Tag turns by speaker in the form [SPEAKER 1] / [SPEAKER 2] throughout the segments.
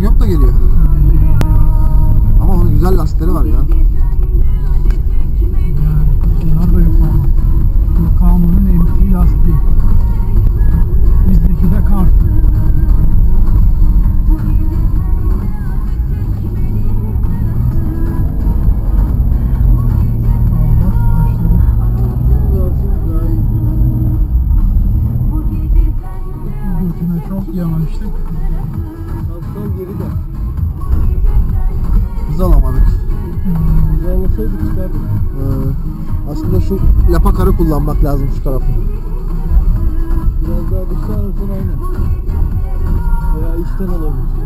[SPEAKER 1] yok da geliyor. Ama onun güzel lastikleri var ya.
[SPEAKER 2] Bunlar da yok ama. Bu kanunun emtiği lastiği. Bizdeki de çok yanaştık.
[SPEAKER 3] Yağlasaydık çıkardık.
[SPEAKER 1] Ee, aslında şu lapakarı kullanmak lazım şu tarafı.
[SPEAKER 3] Biraz daha dıştan alırsan aynen. Veya içten alabilirsin.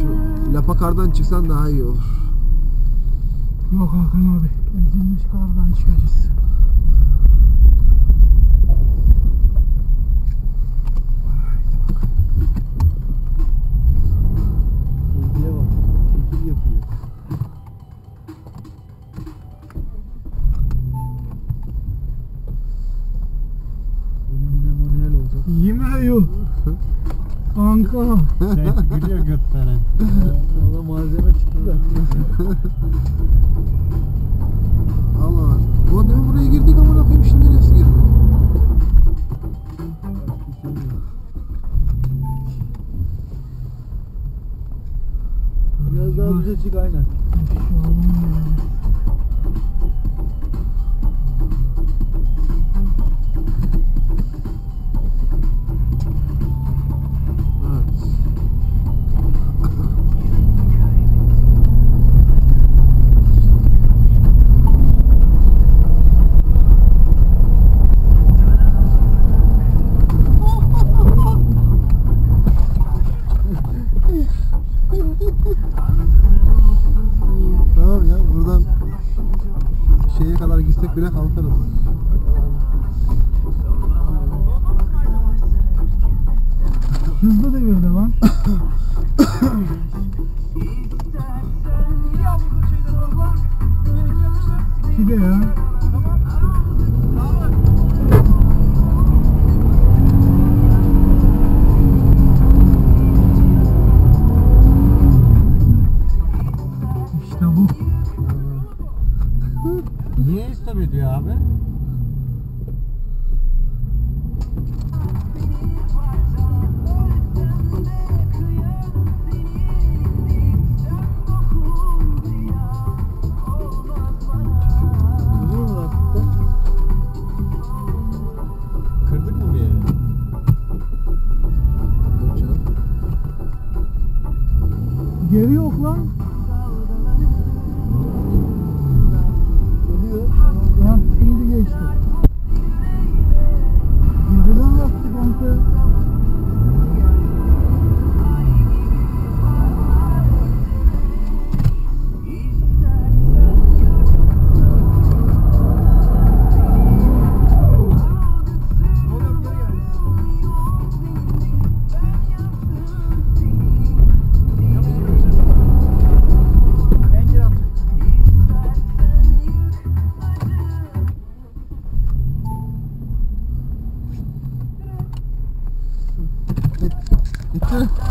[SPEAKER 1] Şu lapakardan çıksan daha iyi olur.
[SPEAKER 2] Yok Hakan abi. Ezilmiş kardan çıkacağız.
[SPEAKER 3] Bilgiye bak. Şekil yapıyor.
[SPEAKER 2] Yeme yok. Kanka.
[SPEAKER 3] Gülüyor götlere. Valla malzeme çıktı da.
[SPEAKER 1] Allah Allah. Ulan demin buraya girdik ama koyayım şimdi neresi girdi?
[SPEAKER 3] Biraz daha düze çık aynen.
[SPEAKER 1] Şeye kadar gitsek bile kalkarız.
[SPEAKER 2] Hızlı devirde lan. Gide ya.
[SPEAKER 3] Yere?
[SPEAKER 1] Yok canım.
[SPEAKER 2] Geri yok lan.
[SPEAKER 1] huh?